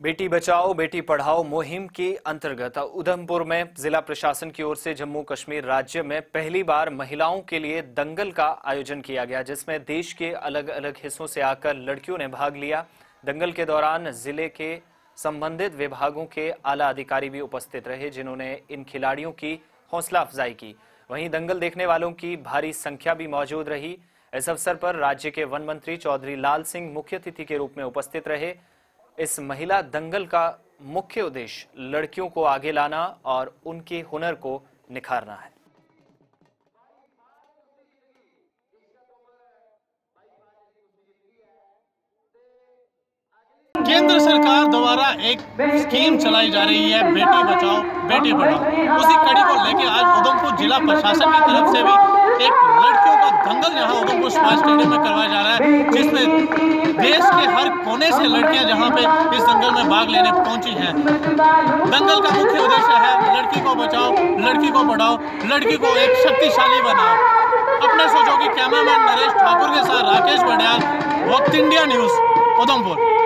बेटी बचाओ, बेटी पढ़ाओ मुहिम के अंतर्गत उधमपुर में जिला प्रशासन की ओर से जम्मू कश्मीर राज्य में पहली बार महिलाओं के लिए दंगल का आयोजन किया गया, जिसमें देश के अलग अलग हिस्सों से आकर लड़कियों ने भाग लिया। दंगल के दौरान ज़िले के संबंधित विभागों के आला अधिकारी भी उपस्थित रहे, जिन्होंने इन खिलाड़ियों की हौसला अफजाई की। वहीं दंगल देखने वालों की भारी संख्या भी मौजूद रही। इस अवसर पर राज्य के वन मंत्री चौधरी लाल सिंह मुख्य अतिथि के रूप में उपस्थित रहे। इस महिला दंगल का मुख्य उद्देश्य लड़कियों को आगे लाना और उनके हुनर को निखारना है। केंद्र सरकार द्वारा एक स्कीम चलाई जा रही है, बेटी बचाओ, बेटी पढ़ाओ। उसी कड़ी को लेके आज उधमपुर जिला प्रशासन की तरफ़ से भी एक लड़कियों का दंगल यहाँ उधमपुर स्मार्ट स्टेडियम में करवाया जा रहा है, जिसमें देश के हर कोने से लड़कियाँ जहाँ पे इस दंगल में भाग लेने पहुँची हैं। दंगल का मुख्य उद्देश्य है, लड़की को बचाओ, लड़की को पढ़ाओ लड़की को एक शक्तिशाली बनाओ। अपने सोचो कि कैमरामैन नरेश ठाकुर के साथ राकेश बड़ियाल, वक्त इंडिया न्यूज़, उधमपुर।